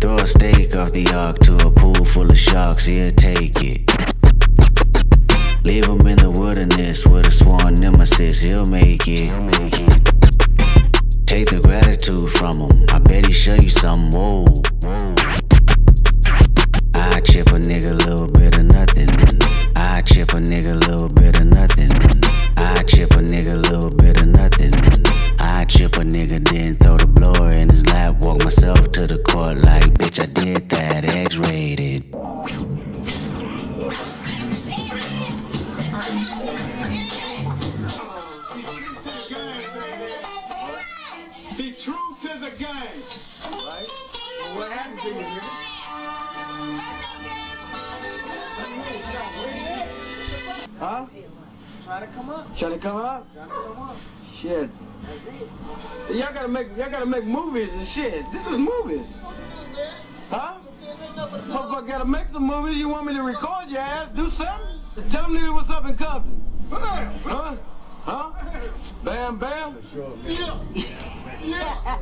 Throw a steak off the ark to a pool full of sharks, he'll take it. Leave him in the wilderness with a sworn nemesis, he'll make it. Take the gratitude from him, I bet he show you something, whoa. I chip a nigga a little bit of nothing. I chip a nigga a little bit of nothing. I chip a nigga a little bit of nothing. I chip a nigga, then throw the blower in his lap. Walk myself to the court like, bitch, I did that. X rated. Be true to the game. Right? Well, what happened to you, nigga? Huh? Trying to come up. Trying to come up? Trying to come up. Shit. That's it. Y'all gotta make y'all gotta make movies and shit. This is movies. Huh? Motherfucker gotta make some movies. You want me to record your ass? Do something? Tell them niggas what's up in Compton. Huh? Huh? Bam bam? Yeah. Yeah.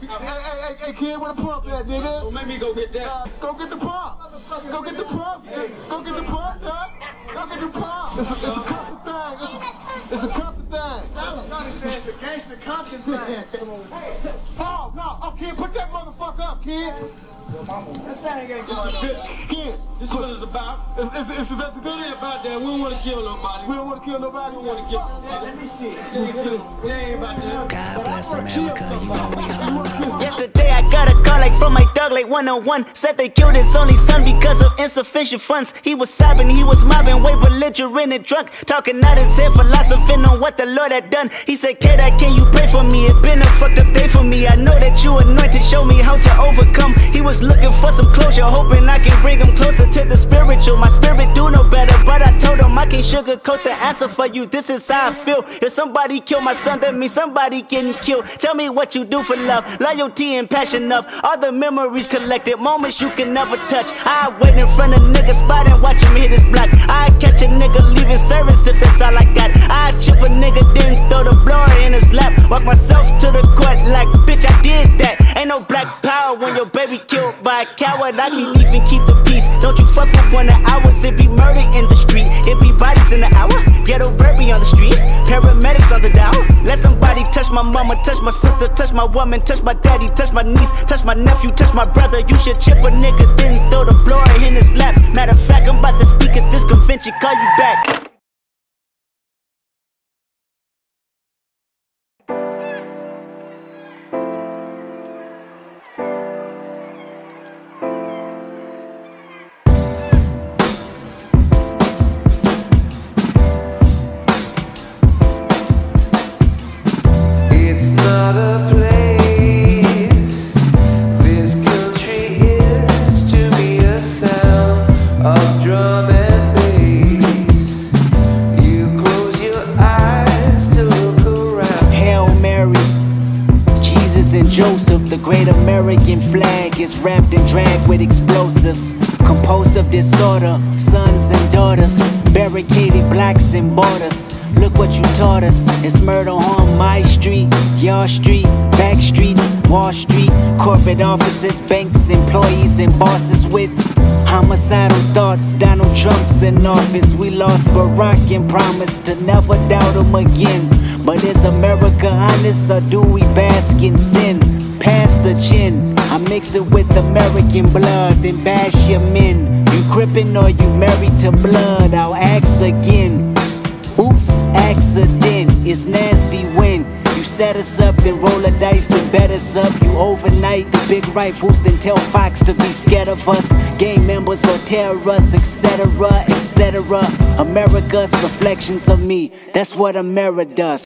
hey, hey, hey, kid, where the pump at, nigga? Don't make me go get that. go get the pump. Go get the pump. Go get the pump, dog. Go get the pump. It's a, it's a Compton thing. It's a, it's a Compton thing. Johnny says the gangster Compton thing. Oh, no. Oh, kid, put that motherfucker up, kid. That thing ain't going on. kid. This is what it's about. It's, it's, it's about the good ain't about that. We don't want to kill nobody. We don't want to kill nobody. We don't want to kill nobody. Let me see. It ain't about that. God bless America, you know we all love Yesterday I got a call like from my dog like 101 Said they killed his only son because of insufficient funds He was sobbing, he was mobbing, way belligerent and drunk Talking out his head, philosophing on what the Lord had done He said, K-Dot, can you pray for me? It been a fucked up day for me I know that you anointed, show me how to overcome He was looking for some closure, hoping I can bring him closer to the spiritual My spirit do no better, can't sugarcoat the answer for you. This is how I feel. If somebody kill my son, that means somebody getting killed. Tell me what you do for love, loyalty and passion of All the memories collected, moments you can never touch. I wait in front of niggas spot and watch him hit his block. I catch a nigga leaving service if that's all I got. I chip a nigga, then throw the blower in his lap. Walk myself to the black power when your baby killed by a coward. I can't even keep the peace. Don't you fuck up when of ours It be murder in the street. It be bodies in the hour Ghetto baby on the street. Paramedics on the dial. Let somebody touch my mama Touch my sister Touch my woman Touch my daddy Touch my niece Touch my nephew Touch my brother. You should chip a nigga Then throw the blower in his lap. Matter of fact I'm about to speak at this convention. Call you back And Joseph, the great American flag is wrapped and dragged with explosives. Compulsive disorder, sons and daughters, barricaded blacks and borders. Look what you taught us. It's murder on my street, your street, back streets, Wall Street, corporate offices, banks, employees, and bosses with homicidal thoughts. Donald Trump's in office. We lost Barack and promised to never doubt him again. But is America honest or do we bask in sin? Pass the chin. I mix it with American blood, then bash your men. You crippin' or you married to blood? I'll ask again. Oops, accident. It's nasty when you set us up, then roll the dice, then bet us up. You overnight the big rifles, then tell Fox to be scared of us. Gang members or terrorists, etc., etc. America's reflections of me. That's what America does.